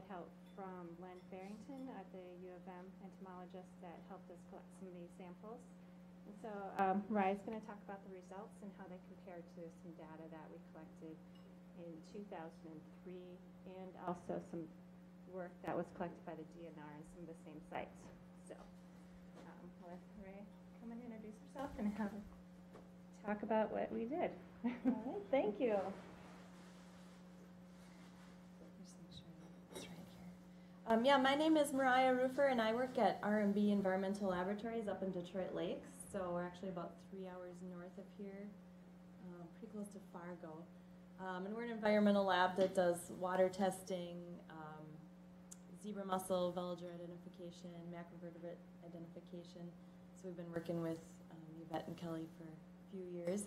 had help from Len Ferrington at the U of M entomologist that helped us collect some of these samples. And so um, Raya's going to talk about the results and how they compare to some data that we collected in 2003 and also some work that was collected by the DNR in some of the same sites. So um, I'll let Raya come and introduce herself and have a talk about what we did. All right, thank you. Um, yeah, my name is Mariah Rufer, and I work at RMB Environmental Laboratories up in Detroit Lakes. So we're actually about three hours north of here, um, pretty close to Fargo. Um, and we're an environmental lab that does water testing, um, zebra mussel, veliger identification, macrovertebrate identification. So we've been working with um, Yvette and Kelly for a few years.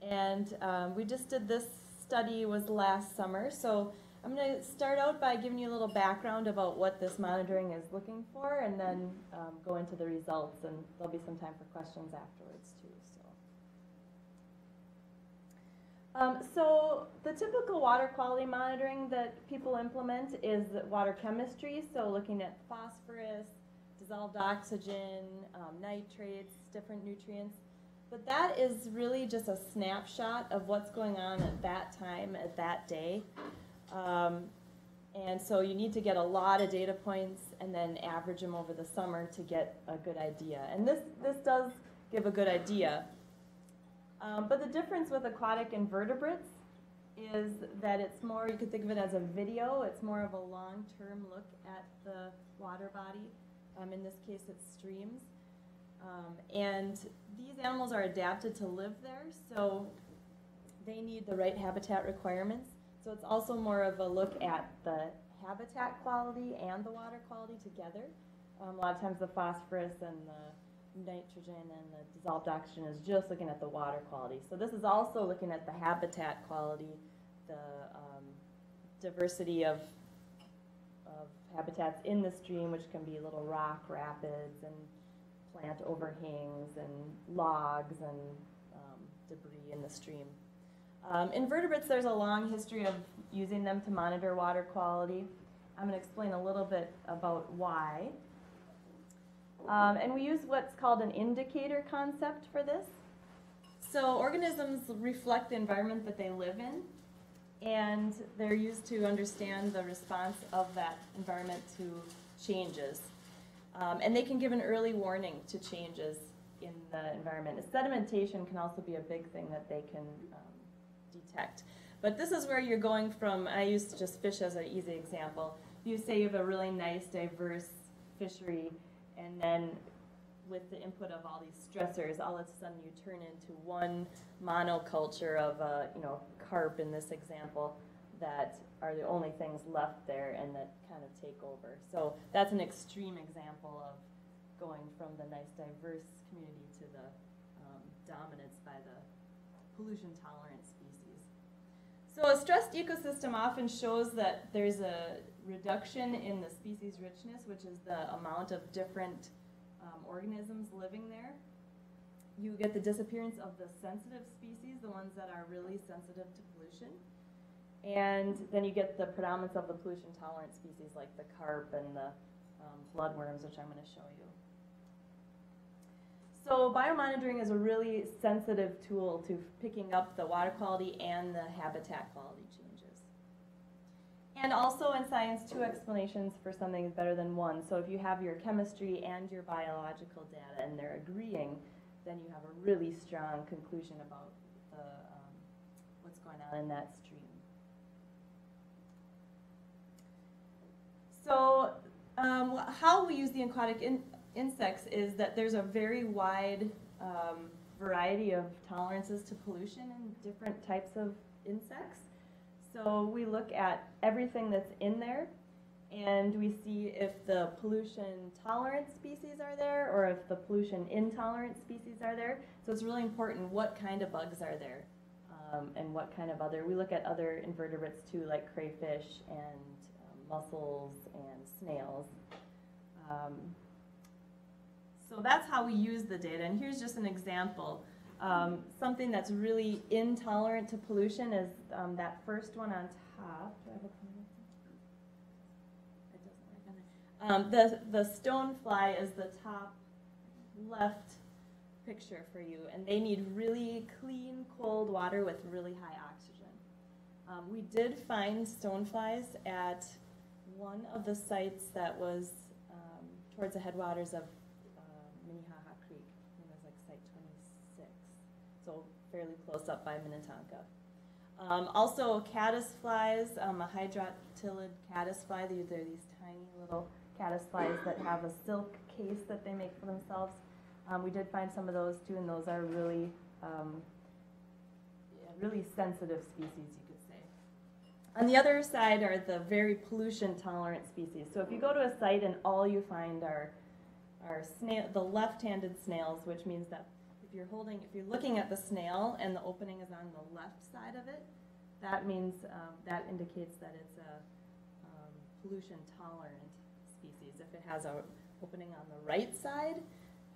And we just did this study was last summer. So I'm going to start out by giving you a little background about what this monitoring is looking for and then um, go into the results and there'll be some time for questions afterwards too. So, um, so the typical water quality monitoring that people implement is water chemistry, so looking at phosphorus, dissolved oxygen, um, nitrates, different nutrients. But that is really just a snapshot of what's going on at that time, at that day. Um, and so you need to get a lot of data points and then average them over the summer to get a good idea. And this, this does give a good idea. Um, but the difference with aquatic invertebrates is that it's more, you could think of it as a video, it's more of a long-term look at the water body. Um, in this case, it's streams. Um, and these animals are adapted to live there, so they need the right habitat requirements. So it's also more of a look at the habitat quality and the water quality together. Um, a lot of times the phosphorus and the nitrogen and the dissolved oxygen is just looking at the water quality. So this is also looking at the habitat quality, the um, diversity of, of habitats in the stream, which can be little rock rapids and plant overhangs and logs and um, debris in the stream. Um, invertebrates, there's a long history of using them to monitor water quality. I'm going to explain a little bit about why. Um, and we use what's called an indicator concept for this. So organisms reflect the environment that they live in, and they're used to understand the response of that environment to changes. Um, and they can give an early warning to changes in the environment. Sedimentation can also be a big thing that they can um, detect. But this is where you're going from, I used just fish as an easy example. You say you have a really nice, diverse fishery, and then with the input of all these stressors, all of a sudden you turn into one monoculture of, uh, you know, carp in this example that are the only things left there and that kind of take over. So that's an extreme example of going from the nice diverse community to the um, dominance by the pollution tolerant species. So a stressed ecosystem often shows that there's a reduction in the species richness, which is the amount of different um, organisms living there. You get the disappearance of the sensitive species, the ones that are really sensitive to pollution. And then you get the predominance of the pollution tolerant species like the carp and the um, bloodworms, which I'm going to show you. So biomonitoring is a really sensitive tool to picking up the water quality and the habitat quality changes. And also in science, two explanations for something is better than one. So if you have your chemistry and your biological data and they're agreeing, then you have a really strong conclusion about the, um, what's going on in that stream. So um, how we use the aquatic in insects is that there's a very wide um, variety of tolerances to pollution in different types of insects. So we look at everything that's in there and we see if the pollution tolerant species are there or if the pollution intolerant species are there. So it's really important what kind of bugs are there um, and what kind of other, we look at other invertebrates too like crayfish and mussels and snails. Um, so that's how we use the data. And here's just an example. Um, something that's really intolerant to pollution is um, that first one on top. Um, the, the stonefly is the top left picture for you, and they need really clean, cold water with really high oxygen. Um, we did find stoneflies at one of the sites that was um, towards the headwaters of uh, Minnehaha Creek. I think it was like site 26, so fairly close up by Minnetonka. Um, also, caddisflies, um, a hydroptilid caddisfly. These are these tiny little caddisflies that have a silk case that they make for themselves. Um, we did find some of those too, and those are really, um, really sensitive species, you could say. On the other side are the very pollution tolerant species. So if you go to a site and all you find are, are snail, the left-handed snails, which means that you're holding, if you're looking at the snail and the opening is on the left side of it, that means, um, that indicates that it's a um, pollution tolerant species. If it has a opening on the right side,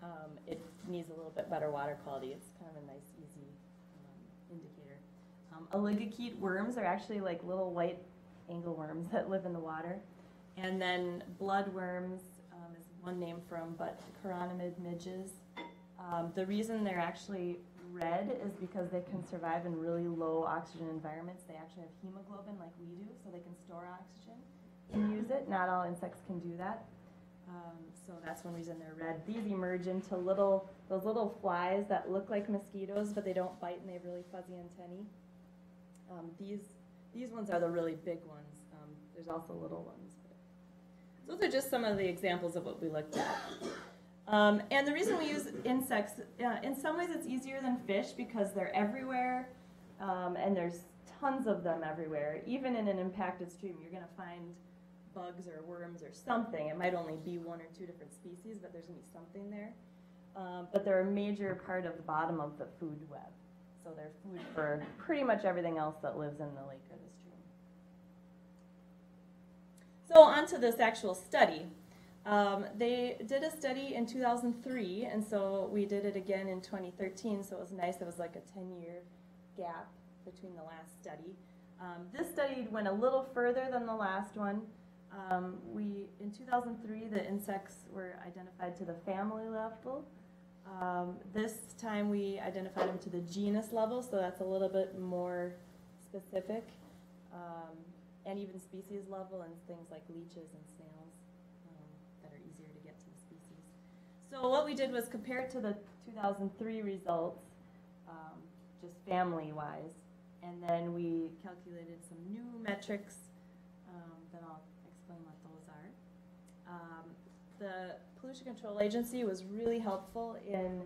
um, it needs a little bit better water quality. It's kind of a nice, easy um, indicator. Um, oligochaete worms are actually like little white angleworms that live in the water. And then bloodworms um, is one name from, but chironomid midges. Um, the reason they're actually red is because they can survive in really low oxygen environments. They actually have hemoglobin like we do, so they can store oxygen and use it. Not all insects can do that. Um, so that's one reason they're red. These emerge into little, those little flies that look like mosquitoes, but they don't bite and they have really fuzzy antennae. Um, these, these ones are the really big ones. Um, there's also little ones. But those are just some of the examples of what we looked at. Um, and the reason we use insects, uh, in some ways it's easier than fish because they're everywhere um, and there's tons of them everywhere. Even in an impacted stream, you're going to find bugs or worms or something. It might only be one or two different species, but there's going to be something there. Um, but they're a major part of the bottom of the food web. So they're food for pretty much everything else that lives in the lake or the stream. So on to this actual study. Um, they did a study in 2003, and so we did it again in 2013, so it was nice. It was like a 10-year gap between the last study. Um, this study went a little further than the last one. Um, we, in 2003, the insects were identified to the family level. Um, this time we identified them to the genus level, so that's a little bit more specific. Um, and even species level and things like leeches and snails um, that are easier to get to the species. So what we did was compare it to the 2003 results, um, just family-wise, and then we calculated some new metrics um, that I'll explain what those are. Um, the Pollution Control Agency was really helpful in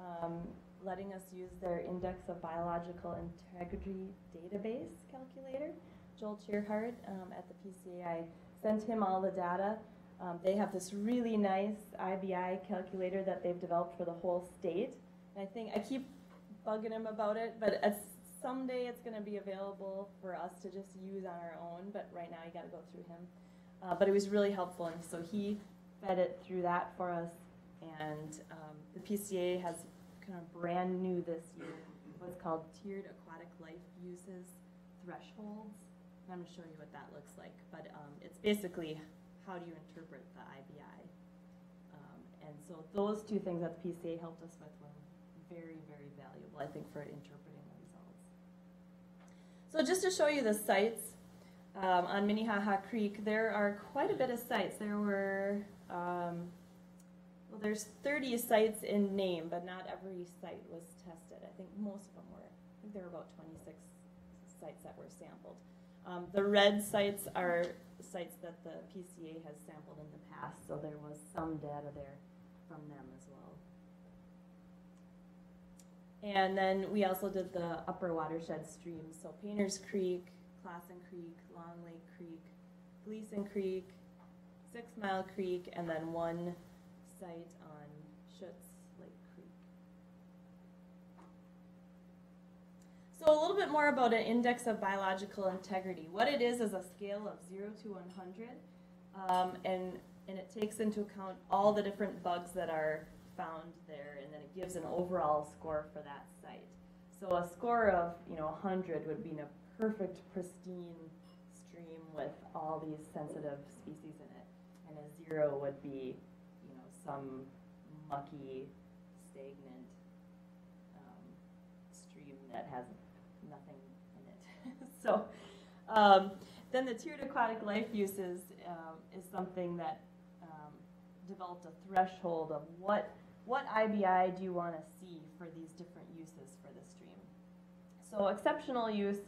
um, letting us use their Index of Biological Integrity Database calculator. Joel Chirhart um, at the PCA, I sent him all the data. Um, they have this really nice IBI calculator that they've developed for the whole state. And I think I keep bugging him about it, but it's, someday it's going to be available for us to just use on our own. But right now, you got to go through him. Uh, but it was really helpful, and so he fed it through that for us. And um, the PCA has kind of brand new this year what's called tiered aquatic life uses thresholds. And I'm going to show you what that looks like. But um, it's basically how do you interpret the IBI. Um, and so those two things that the PCA helped us with were very, very valuable, I think, for interpreting the results. So just to show you the sites um, on Minnehaha Creek, there are quite a bit of sites. There were, um, well, there's 30 sites in name, but not every site was tested. I think most of them were. I think there were about 26 sites that were sampled. Um, the red sites are sites that the PCA has sampled in the past, so there was some data there from them as well. And then we also did the upper watershed streams, so Painters Creek, Classen Creek, Long Lake Creek, Gleason Creek, Six Mile Creek, and then one site on Schutz Lake Creek. So a little bit more about an index of biological integrity. What it is is a scale of 0 to 100, um, and, and it takes into account all the different bugs that are found there, and then it gives an overall score for that site. So a score of you know 100 would be a perfect, pristine stream with all these sensitive species in it. and a zero would be, you know, some mucky, stagnant um, stream that has nothing in it. so, um, then the tiered aquatic life uses um, is something that um, developed a threshold of what what IBI do you want to see for these different uses for the stream. So exceptional use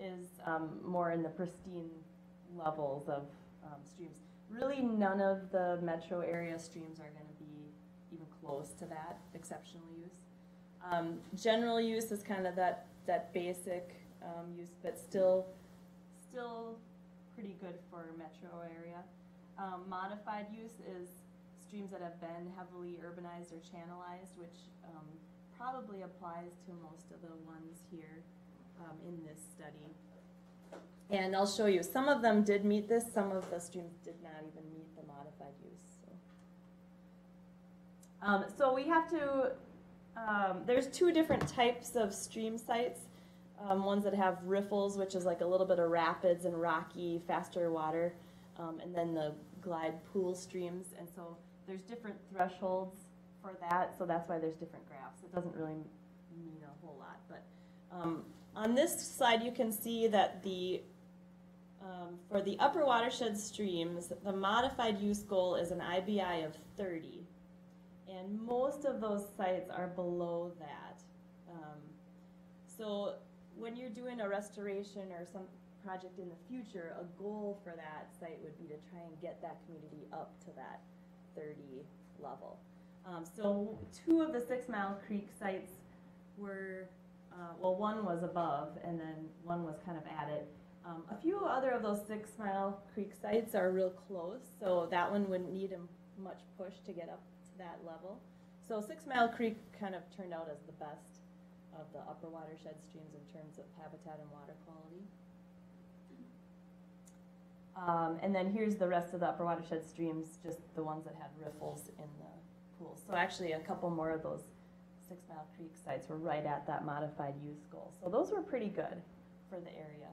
is um, more in the pristine levels of um, streams. Really, none of the metro area streams are going to be even close to that exceptional use. Um, general use is kind of that that basic um, use, but still still pretty good for metro area. Um, modified use is streams that have been heavily urbanized or channelized, which um, probably applies to most of the ones here um, in this study. And I'll show you, some of them did meet this, some of the streams did not even meet the modified use. So, um, so we have to, um, there's two different types of stream sites. Um, ones that have riffles, which is like a little bit of rapids and rocky, faster water, um, and then the glide pool streams. And so there's different thresholds for that, so that's why there's different graphs. It doesn't really mean a whole lot. But um, on this slide, you can see that the um, for the upper watershed streams, the modified use goal is an IBI of 30. And most of those sites are below that. Um, so when you're doing a restoration or some project in the future, a goal for that site would be to try and get that community up to that 30 level. Um, so two of the Six Mile Creek sites were, uh, well, one was above and then one was kind of at it. Um, a few other of those Six Mile Creek sites are real close, so that one wouldn't need much push to get up that level. So Six Mile Creek kind of turned out as the best of the upper watershed streams in terms of habitat and water quality. Um, and then here's the rest of the upper watershed streams, just the ones that had riffles in the pools. So actually a couple more of those Six Mile Creek sites were right at that modified use goal. So those were pretty good for the area.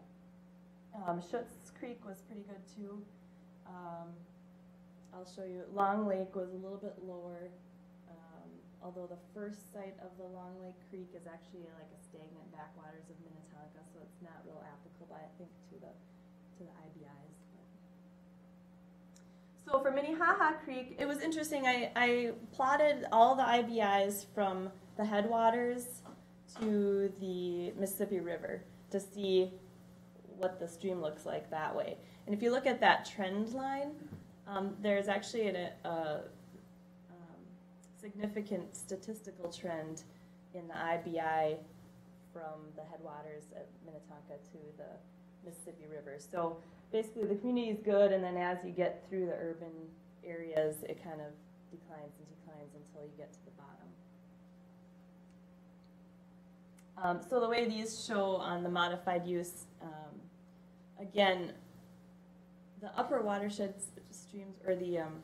Um, Schutz Creek was pretty good too. Um, I'll show you, Long Lake was a little bit lower, um, although the first site of the Long Lake Creek is actually like a stagnant backwaters of Minnetonka, so it's not real applicable, I think, to the, to the IBIs. but. So for Minnehaha Creek, it was interesting, I, I plotted all the IBIs from the headwaters to the Mississippi River to see what the stream looks like that way. And if you look at that trend line, um, there's actually an, a, a um, significant statistical trend in the IBI from the headwaters of Minnetonka to the Mississippi River. So basically, the community is good, and then as you get through the urban areas, it kind of declines and declines until you get to the bottom. Um, so the way these show on the modified use, um, again, the upper watershed s- streams, or the um,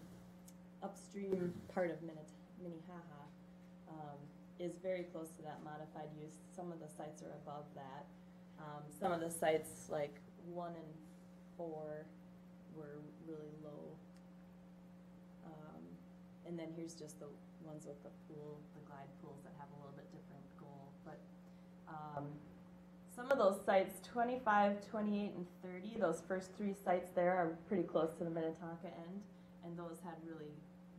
upstream part of Minnehaha, um, is very close to that modified use. Some of the sites are above that. Um, some of the sites, like one and four, were really low. Um, and then here's just the ones with the pool, the glide pools that have a little bit different goal. But um, some of those sites, 25, 28, and 30, those first three sites there are pretty close to the Minnetonka end, and those had really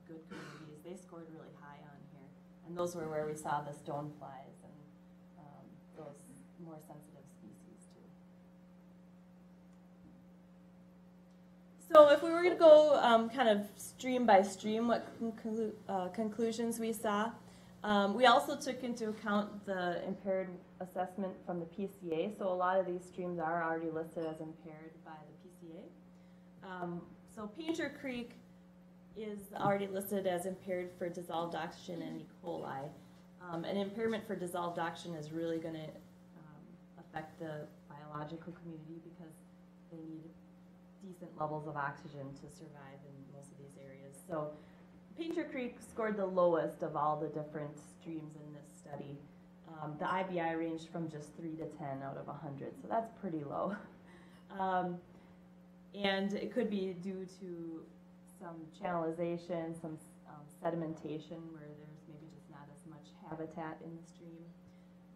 good communities. They scored really high on here. And those were where we saw the stoneflies and um, those more sensitive species too. So if we were going to go um, kind of stream by stream, what conclu- uh, conclusions we saw, um, we also took into account the impaired assessment from the PCA. So a lot of these streams are already listed as impaired by the PCA. Um, so Painter Creek is already listed as impaired for dissolved oxygen and E. coli. Um, an impairment for dissolved oxygen is really going to um, affect the biological community because they need decent levels of oxygen to survive in most of these areas. So Painter Creek scored the lowest of all the different streams in this study. Um, the IBI ranged from just 3 to 10 out of 100, so that's pretty low. Um, and it could be due to some channelization, some um, sedimentation where there's maybe just not as much habitat in the stream.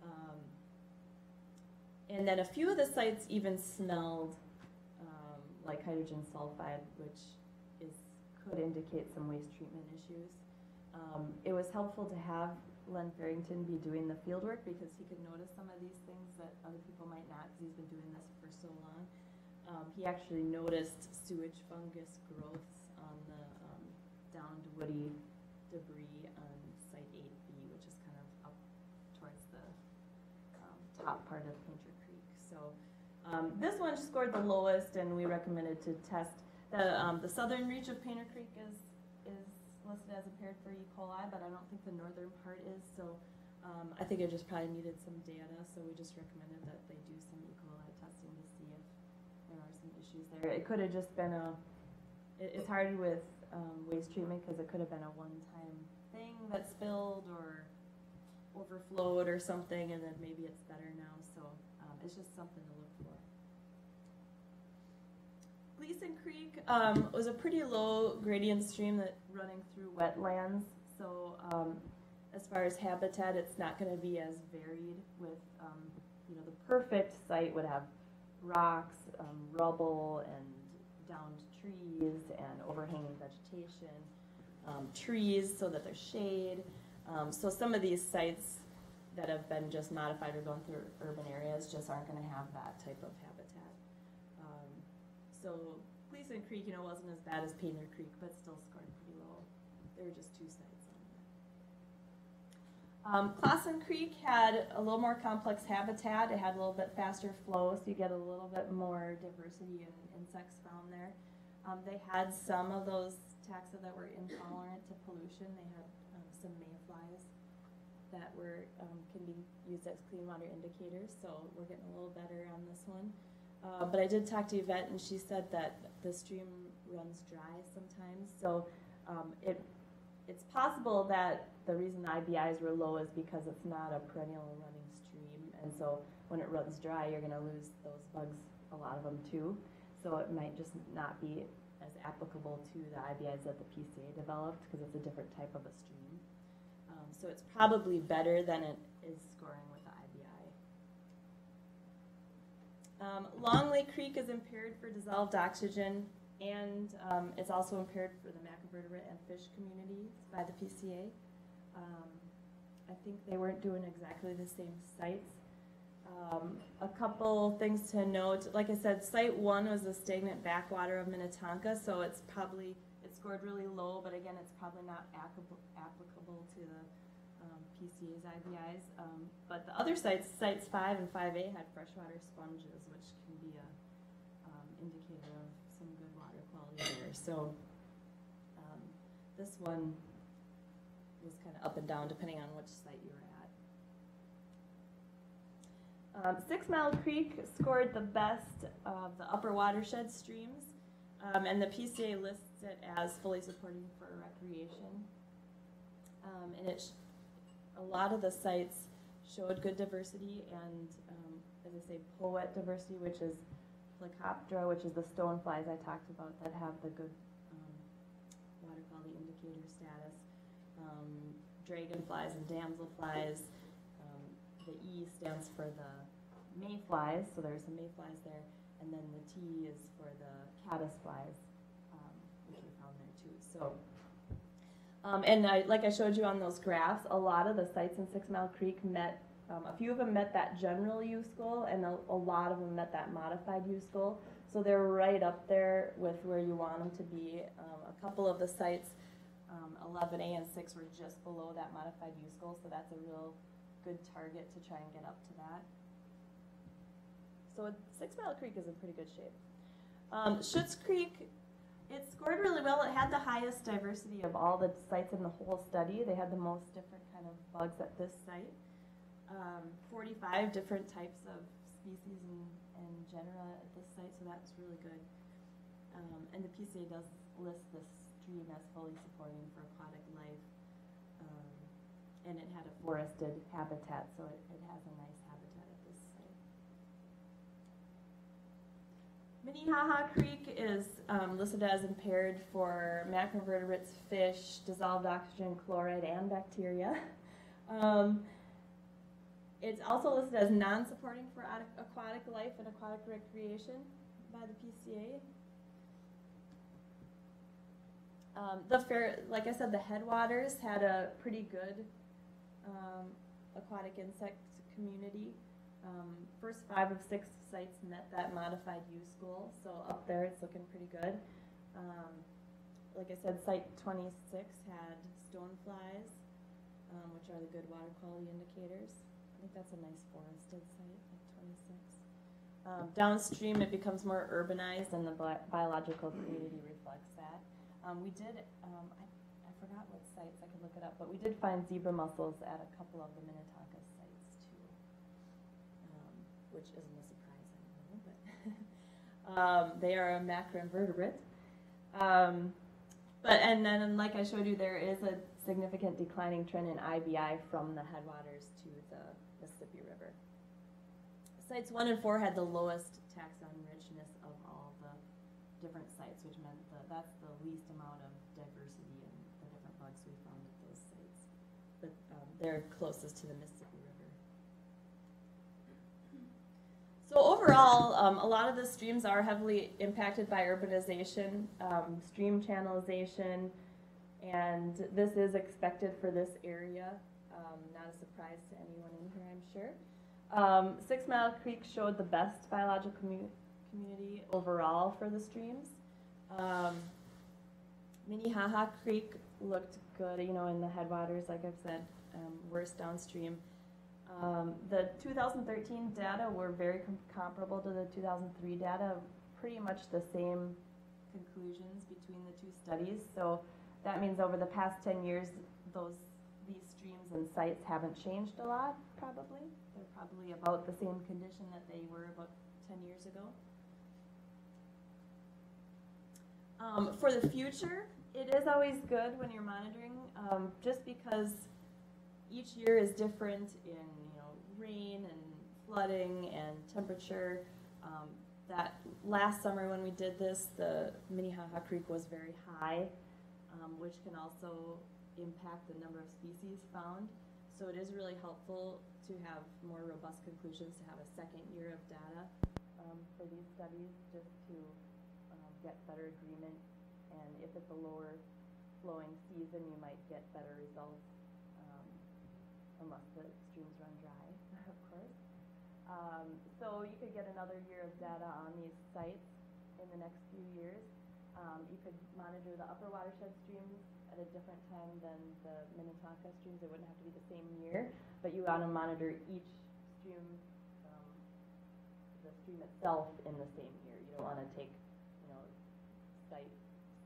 Um, and then a few of the sites even smelled um, like hydrogen sulfide, which is could indicate some waste treatment issues. Um, it was helpful to have Len Ferrington be doing the field work because he could notice some of these things that other people might not because he's been doing this for so long. Um, he actually noticed sewage fungus growths on the um, downed woody debris on site 8B, which is kind of up towards the um, top part of Painter Creek. So um, this one scored the lowest, and we recommended to test. The, um, the southern reach of Painter Creek is, is listed as impaired for E. coli, but I don't think the northern part is. So um, I think it just probably needed some data, so we just recommended that they do some E. coli testing to see if there are some issues there. It could have just been a, it, it's hard with um, waste treatment because it could have been a one-time thing that spilled or overflowed or something, and then maybe it's better now. So um, it's just something to look. Gleason Creek um, was a pretty low gradient stream that running through wetlands. So um, as far as habitat, it's not going to be as varied with, um, you know, the perfect site would have rocks, um, rubble, and downed trees and overhanging vegetation, um, trees so that there's shade. Um, so some of these sites that have been just modified or going through urban areas just aren't going to have that type of habitat. So Gleason Creek, you know, wasn't as bad as Painter Creek, but still scored pretty low. There were just two sites on there. Um, Clausen Creek had a little more complex habitat. It had a little bit faster flow, so you get a little bit more diversity in insects found there. Um, they had some of those taxa that were intolerant to pollution. They had um, some mayflies that were um, can be used as clean water indicators. So we're getting a little better on this one. Uh, but I did talk to Yvette, and she said that the stream runs dry sometimes. So um, it it's possible that the reason the IBIs were low is because it's not a perennial running stream, and so when it runs dry, you're going to lose those bugs, a lot of them too. So it might just not be as applicable to the IBIs that the PCA developed because it's a different type of a stream. Um, so it's probably better than it is scoring with the IBI. Um, Long Lake Creek is impaired for dissolved oxygen, and um, it's also impaired for the macrovertebrate and fish communities by the PCA. Um, I think they weren't doing exactly the same sites. Um, a couple things to note, like I said, site one was the stagnant backwater of Minnetonka, so it's probably, it scored really low, but again, it's probably not applicable to the um, PCA's IBIs. Um, but the other sites, sites five and five A had freshwater sponges, which can be a um, indicator of some good water quality there. So um, this one was kind of up and down depending on which site you were at. Um, Six Mile Creek scored the best of the upper watershed streams, um, and the PCA lists it as fully supporting for recreation. Um, and it, a lot of the sites showed good diversity and, um, as I say, POET diversity, which is Plecoptera, which is the stoneflies I talked about that have the good um, water quality indicator status. Um, dragonflies and damselflies. Um, the E stands for the mayflies, so there's some mayflies there, and then the T is for the caddisflies, um, which we found there too. So, um, and I, like I showed you on those graphs, a lot of the sites in Six Mile Creek met. Um, a few of them met that general use goal, and a, a lot of them met that modified use goal. So they're right up there with where you want them to be. Um, a couple of the sites, um, 11A and 6, were just below that modified use goal, so that's a real good target to try and get up to that. So Six Mile Creek is in pretty good shape. Um, Schutz Creek, it scored really well. It had the highest diversity of all the sites in the whole study. They had the most different kind of bugs at this site. Um, 45 different types of species and, and genera at this site, so that's really good. Um, and the PCA does list this stream as fully supporting for aquatic life. Um, and it had a forested habitat, so it, it has a nice habitat at this site. Minnehaha Creek is um, listed as impaired for macroinvertebrates, fish, dissolved oxygen, chloride, and bacteria. Um, it's also listed as non-supporting for aquatic- aquatic life and aquatic recreation by the PCA. Um, the fair, like I said, the headwaters had a pretty good um, aquatic insect community. Um, first five of six sites met that modified use goal, so up there it's looking pretty good. Um, like I said, site 26 had stoneflies, um, which are the good water quality indicators. I think that's a nice forested site, like 26. Um, downstream, it becomes more urbanized, and the bi- biological community reflects that. Um, we did, um, I, I forgot what sites, I could look it up, but we did find zebra mussels at a couple of the Minnetonka which isn't a surprise, I know, but um, they are a macroinvertebrate. Um, but and then, like I showed you, there is a significant declining trend in IBI from the headwaters to the Mississippi River. Sites one and four had the lowest taxon richness of all the different sites, which meant that that's the least amount of diversity in the different bugs we found at those sites. But um, they're closest to the Mississippi River. So overall, um, a lot of the streams are heavily impacted by urbanization, um, stream channelization, and this is expected for this area. Um, not a surprise to anyone in here, I'm sure. Um, Six Mile Creek showed the best biological commu- community overall for the streams. Um, Minnehaha Creek looked good, you know, in the headwaters, like I've said, um, worse downstream. Um, the 2013 data were very com- comparable to the 2003 data, pretty much the same conclusions between the two studies. So that means over the past 10 years, those these streams and sites haven't changed a lot. Probably they're probably about the same condition that they were about 10 years ago. Um, for the future, it is always good when you're monitoring, um, just because each year is different in you know rain and flooding and temperature. Um, that last summer when we did this, the Minnehaha Creek was very high, um, which can also impact the number of species found. So it is really helpful to have more robust conclusions, to have a second year of data um, for these studies, just to um, get better agreement. And if it's a lower flowing season, you might get better results unless the streams run dry, of course. Um, so you could get another year of data on these sites in the next few years. Um, you could monitor the upper watershed streams at a different time than the Minnetonka streams. It wouldn't have to be the same year, but you want to monitor each stream, um, the stream itself in the same year. You don't want to take, you know, site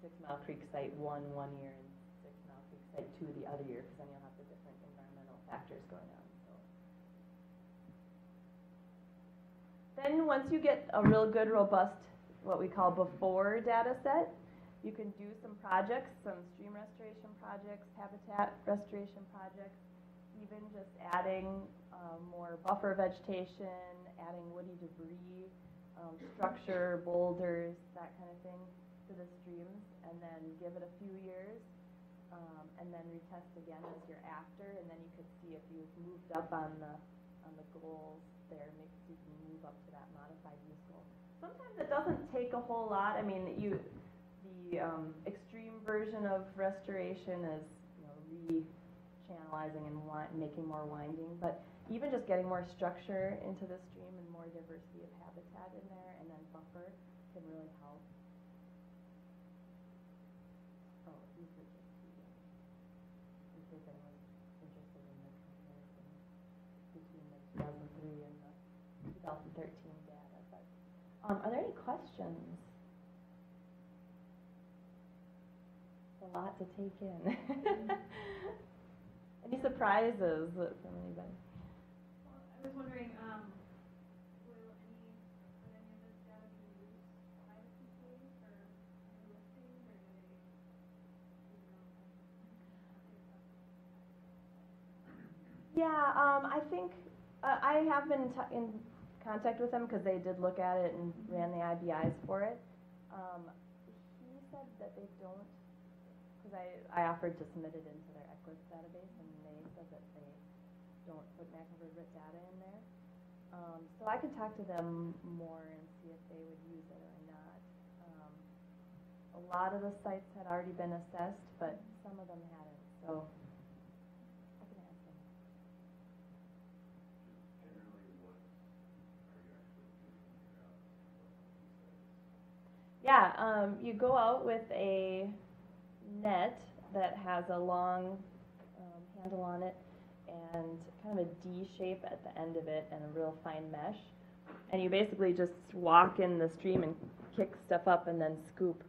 Six Mile Creek site one one year and Six Mile Creek site two the other year, because then you'll have factors going on. So. Then once you get a real good, robust, what we call before data set, you can do some projects, some stream restoration projects, habitat restoration projects, even just adding um, more buffer vegetation, adding woody debris, um, structure, boulders, that kind of thing to the streams, and then give it a few years, um, and then retest again as you're after, and then you could see if you've moved up on the on the goals there, maybe you can move up to that modified use goal. Sometimes it doesn't take a whole lot. I mean, you the um, extreme version of restoration is you know re-channelizing and wi- making more winding, but even just getting more structure into the stream and more diversity of habitat in there, and then buffer can really help. Oh, these are just the, um, in case anyone's interested in the comparison between the 2003 and the 2013 data. But um, are there any questions? It's a lot to take in. any surprises from anybody? Well, I was wondering, um, will any, of this data be used by the PCA for listing, or do they do their? Yeah, um, I think uh, I have been in contact with them because they did look at it and ran the IBIs for it. Um, he said that they don't, because I, I offered to submit it into their EQuIS database and they said that they don't put Rivet data in there. Um, so I could talk to them more and see if they would use it or not. Um, a lot of the sites had already been assessed, but some of them hadn't, so I can ask them. Generally, what are you actually doing when you're out? Yeah, um, you go out with a net that has a long um, handle on it and kind of a D shape at the end of it and a real fine mesh. And you basically just walk in the stream and kick stuff up and then scoop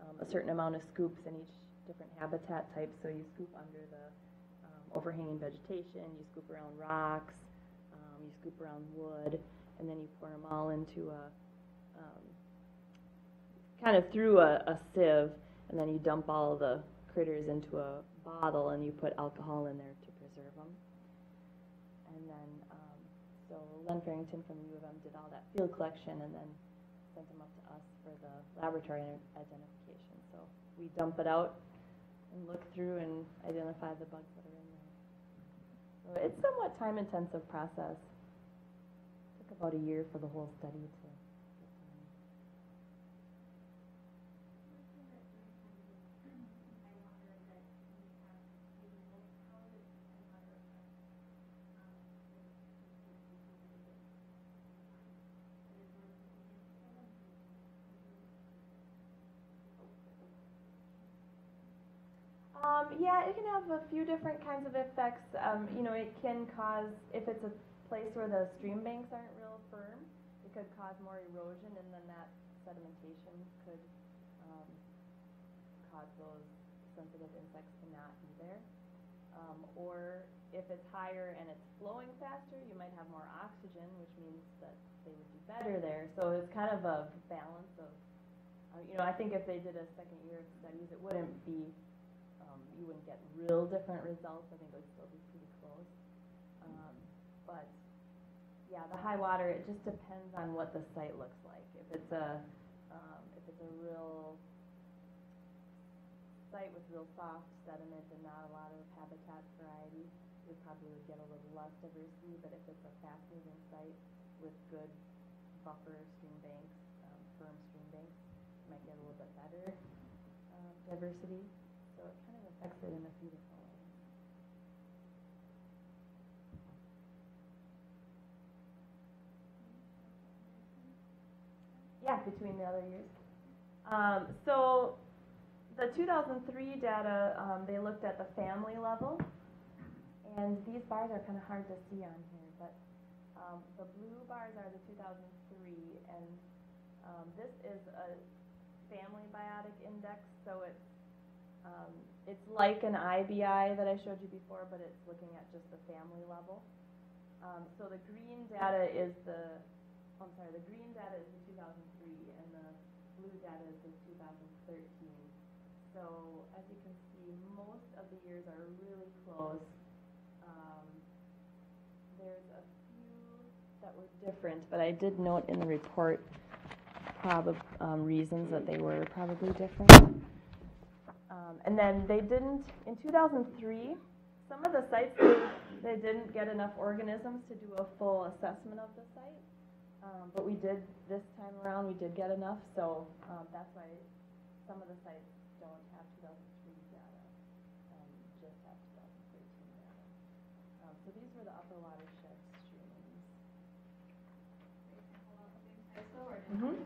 um, a certain amount of scoops in each different habitat type. So you scoop under the um, overhanging vegetation, you scoop around rocks, um, you scoop around wood, and then you pour them all into a um, kind of through a, a sieve, and then you dump all the critters into a bottle, and you put alcohol in there to preserve them. And then, um, so Len Ferrington from U of M did all that field collection, and then sent them up to us for the laboratory identification. So we dump it out and look through and identify the bugs that are in there. So it's somewhat time-intensive process. Took about a year for the whole study to get done. Um, yeah, it can have a few different kinds of effects. Um, you know, it can cause, if it's a place where the stream banks aren't real firm, it could cause more erosion, and then that sedimentation could um, cause those sensitive insects to not be there. Um, or if it's higher and it's flowing faster, you might have more oxygen, which means that they would do better there. So it's kind of a balance of, uh, you know, I think if they did a second year of studies, it wouldn't be you wouldn't get real different results. I think it would still be pretty close. Um, but yeah, the high water, it just depends on what the site looks like. If it's a, um, if it's a real site with real soft sediment and not a lot of habitat variety, you probably would get a little less diversity. But if it's a fast-moving site with good buffer stream banks, um, firm stream banks, might get a little bit better um, diversity. In a. Yeah, between the other years. Um, so the 2003 data, um, they looked at the family level, and these bars are kind of hard to see on here, but um, the blue bars are the 2003, and um, this is a family biotic index, so it's um, it's like an IBI that I showed you before, but it's looking at just the family level. Um, so the green data is the, I'm sorry, the green data is the 2003 and the blue data is the 2013. So as you can see, most of the years are really close. Um, there's a few that were different, but I did note in the report probab, um, reasons that they were probably different. Um, and then they didn't, in 2003, some of the sites, they, they didn't get enough organisms to do a full assessment of the site. Um, but we did, this time around, we did get enough, so, um, that's why some of the sites don't have 2003 data, um, just have 2013 data. Um, so these were the upper watershed streams. Mm -hmm.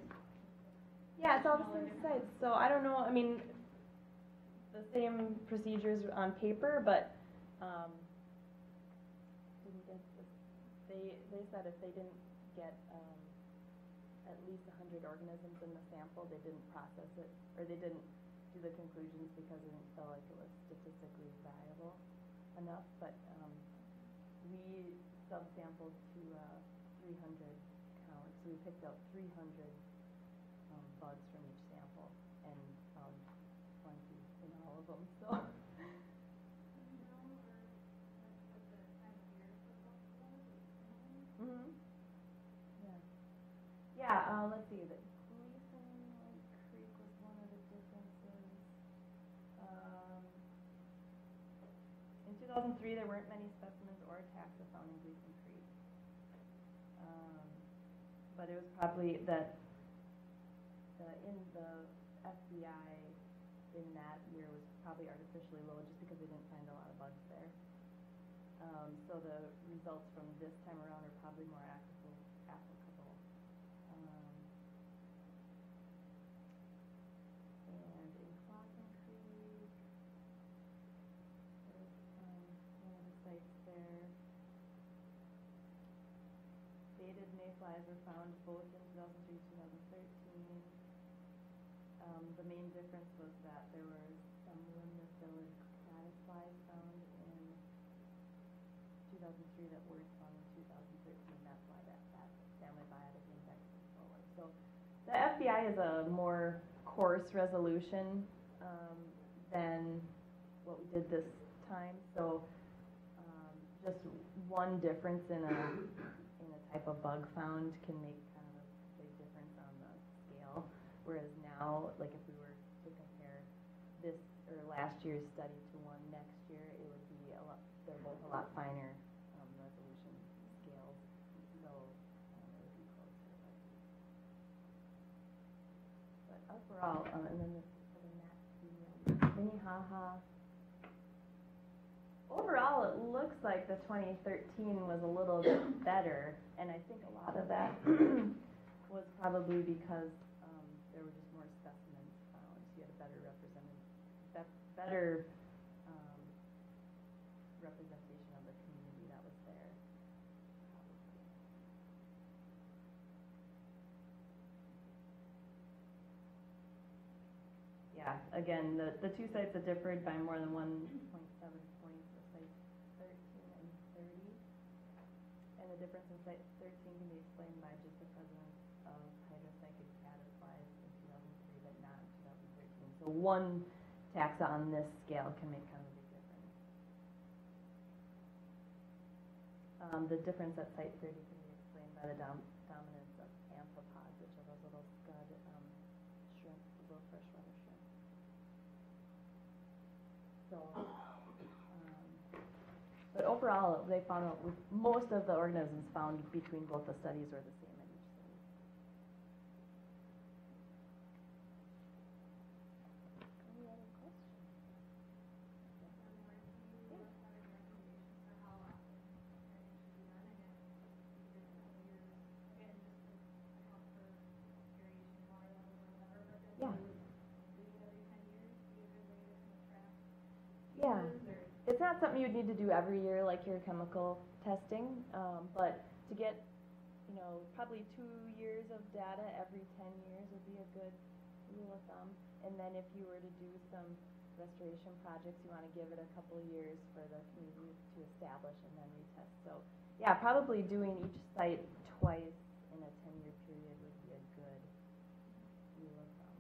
Yeah, it's all the same sites, so I don't know, I mean, the same procedures on paper, but, um, didn't get this, they, they said if they didn't get, um, at least hundred organisms in the sample, they didn't process it, or they didn't do the conclusions because they didn't feel like it was statistically viable enough, but, um, we subsampled to, uh, three hundred counts, so we picked out three hundred, um, bugs from each sample and found plenty in all of them, so. Mhm. Yeah, uh, let's see, the Gleason Lake Creek was one of the differences. Um, in two thousand three, there weren't many specimens or taxa found in Gleason Creek. Um, but it was probably that, the, in the FBI in that year was probably artificially low just because they didn't find a lot of bugs there. Um, so the results from this time around are probably more applicable. Um, and in Clawson Creek, there's, um, one of the sites there. Baetid mayflies were found both in two thousand three, two thousand thirteen. Um, the main difference was that there were some limnephilid caddisflies found in two thousand three that weren't found in two thousand thirteen, that's why that, that family biotic index is lower. So the FBI is a more coarse resolution, um, than what we did this time, so, um, just one difference in a, in a type of bug found can make kind of a big difference on the scale. Whereas now, like if we were to compare this, or last year's study to one next year, it would be a lot, they're both a lot finer, um, resolution scales, so, um, it would be closer, but. Overall, um, and then than that, the, um, Minnehaha. Overall, it looks like the twenty thirteen was a little bit better, and I think a lot of that was probably because, um, there were just more specimens found, you had a better represented, be- better, um, representation of the community that was there. Yeah, again, the, the two sites that differed by more than one point seven points were sites thirteen and thirty. And the difference in site thirteen can be explained by just the presence of hydropsychid caddisflies in two thousand three, but not in two thousand thirteen. So one taxa on this scale can make kind of a big difference. Um, the difference at site thirty can be explained by the dom- dominance of amphipods, which are those little scud, um, shrimp, little freshwater shrimp. So, um, but overall, they found most of the organisms found between both the studies were the same in each study. Any other questions? Yeah. Yeah. It's not something you'd need to do every year like your chemical testing, um, but to get, you know, probably two years of data every ten years would be a good rule of thumb. And then if you were to do some restoration projects, you wanna give it a couple years for the community to establish and then retest. So, yeah, probably doing each site twice in a ten-year period would be a good rule of thumb.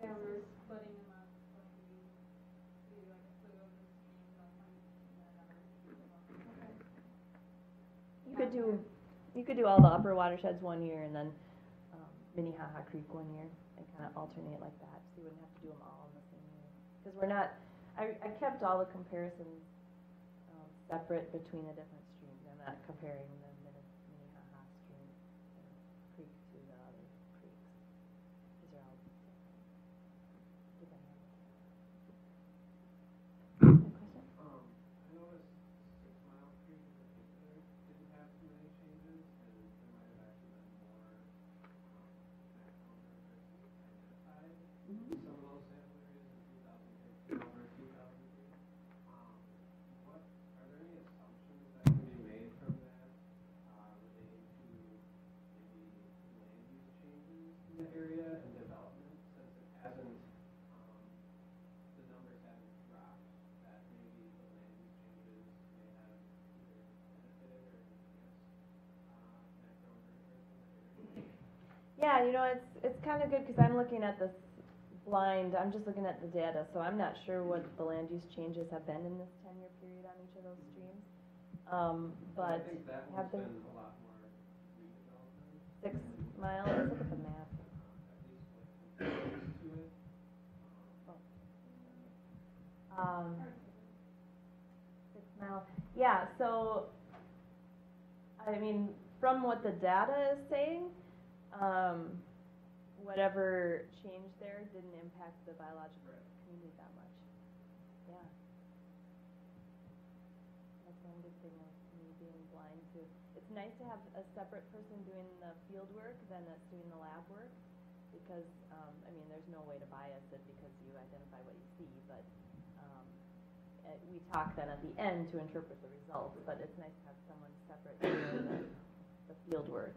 Yeah, we were splitting them up, so we, we like split over the streams on one, and then another. You could do, you could do all the upper watersheds one year and then, um, Minnehaha Creek one year and kind of alternate like that, so you wouldn't have to do them all in the same year. Because we're not, I, I kept all the comparisons, um, separate between the different streams. I'm not comparing the Minne- Minnehaha stream, or creek to the other creeks. These are all different. depending on- Any question? Um, I noticed Six Mile Creek in particular didn't have too many changes, and there might have actually been more, um, maximum characteristics identified. Some of those sample areas in two thousand thirteen over two thousand three. Um, what, are there any assumptions that can be made from that, uh, relating to maybe land use changes in the area and development, since it hasn't, um, the numbers haven't dropped, that maybe the land use changes may have either benefited or enhanced, uh, macro characteristics in that area? Yeah, you know, it's, it's kind of good because I'm looking at this blind, I'm just looking at the data, so I'm not sure what the land use changes have been in this ten-year period on each of those streams. Um, I but think that have been a lot more redevelopment. six mile, let's look at the map. At least like to it. Um, six mile, yeah, so, I mean, from what the data is saying, um, whatever changed there didn't impact the biological community that much. Yeah. That's one good thing of me being blind too. It's nice to have a separate person doing the field work than that's doing the lab work. Because, um, I mean, there's no way to bias it because you identify what you see, but, um, uh, we talk then at the end to interpret the results, but it's nice to have someone separate doing the, the field work.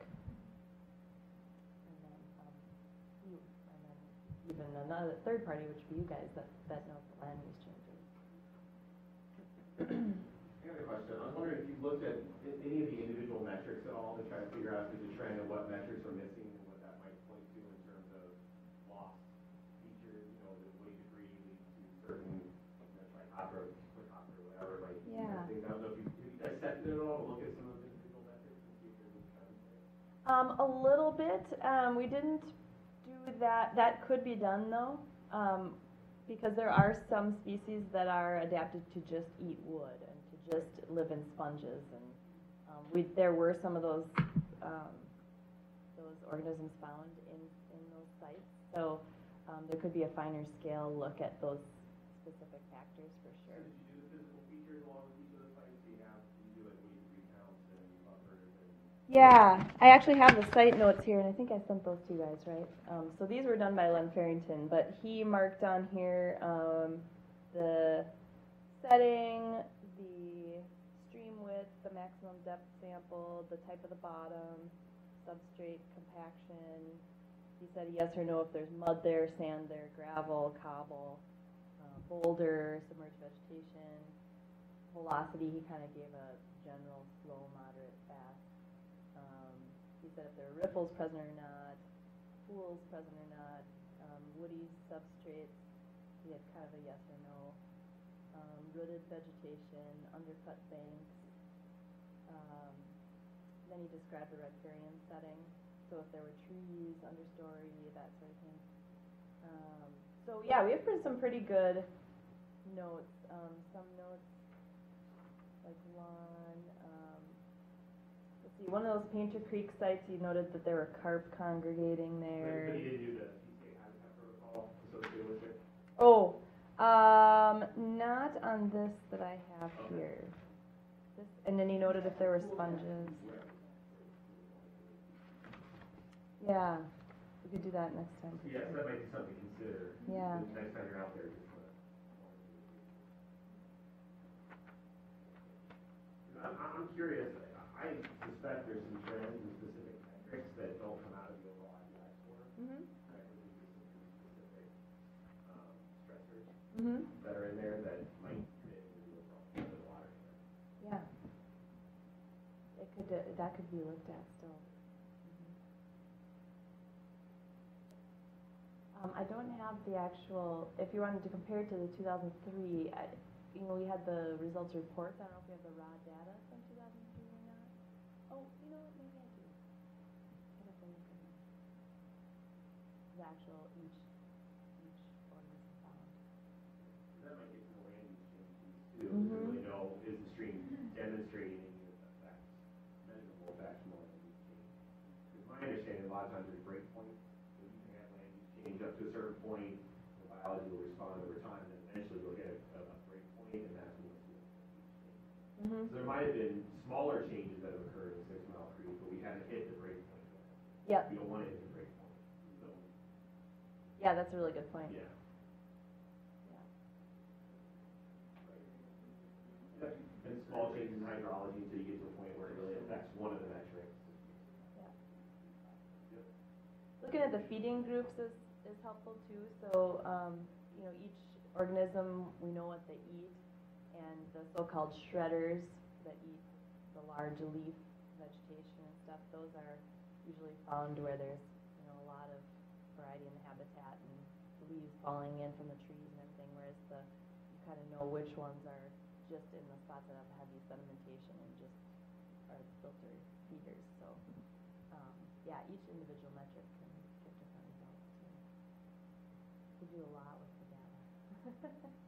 And then, um, you, and then even another, third party, which would be you guys, that, that knows the land use changes. I got a question. I was wondering if you looked at any of the individual metrics at all to try to figure out if there's a trend of what metrics are missing and what that might point to in terms of lost features, you know, the way debris leads to certain, you know, trichopter, quickhopter, whatever, like, these Yeah. things. I don't know if you, have you dissected it at all to look at some of the individual metrics and see if there's any trends there? Um, a little bit, um, we didn't do that, that could be done though, um, because there are some species that are adapted to just eat wood and to just live in sponges and, um, we, there were some of those, um, those organisms found in, in those sites. So, um, there could be a finer scale look at those specific factors for So sure. did you do the physical features along with each of the sites? Do you have, do you do like weight debris counts and buffers and? Yeah, I actually have the site notes here, and I think I sent those to you guys, right? Um, so these were done by Len Ferrington, but he marked on here, um, the setting, the stream width, the maximum depth sample, the type of the bottom, substrate compaction. He said yes or no if there's mud there, sand there, gravel, cobble, uh, boulder, submerged vegetation. Velocity, he kind of gave a general slow, moderate, if there are ripples present or not, pools present or not, um, woody substrates, he had kind of a yes or no. Um, rooted vegetation, undercut banks. Um, then he described the riparian setting, so if there were trees, understory, that sort of thing. Um, so yeah, we have some pretty good notes, um, some notes like see, one of those Painter Creek sites, you noted that there were carp congregating there. But didn't do the habitat protocol associated with it? Oh, um, not on this that I have Okay. here. This, and then you noted if there were sponges. Yeah, we could do that next time. Yes, sure. that might be something to consider. Yeah. Next time you're out there, just wanna. I'm, I'm curious, I suspect there's some trends and specific metrics that don't come out of the overall. Mhm, That could be some specific, um, stressors mhm, that are in there that might fit into the overall, the water. yeah. It could, uh, that could be looked at still. Mhm. Um, I don't have the actual, if you wanted to compare it to the two thousand three, I, you know, we had the results reports, I don't know if we have the raw data Oh, you know what, maybe I do. I'd have to look at. The actual, each, each organism found. That might get some land use changes too, to Mhm. really know, is the stream demonstrating any effects, measurable effects more than use change? Because my understanding, a lot of times there's break points, so you can have land use change up to a certain point, the biology will respond over time, and eventually you'll hit a, a break point, and that's when you'll see a change. Mm-hmm. So there might have been smaller changes that have occurred in Creek, but we hadn't hit the break point. Yep, We don't want to hit the break point, so, yeah, that's a really good point. yeah. Yeah. Yep, And small changes in hydrology until you get to a point where it really affects one of the metrics. Looking at the feeding groups is, is helpful too, so, um, you know, each organism, we know what they eat, and the so-called shredders that eat the large leaf stuff, those are usually found where there's, you know, a lot of variety in the habitat and leaves falling in from the trees and everything, whereas the, you kind of know which ones are just in the spots that have heavy sedimentation and just are filter feeders, so, um, yeah, each individual metric can give different results. We do a lot with the data.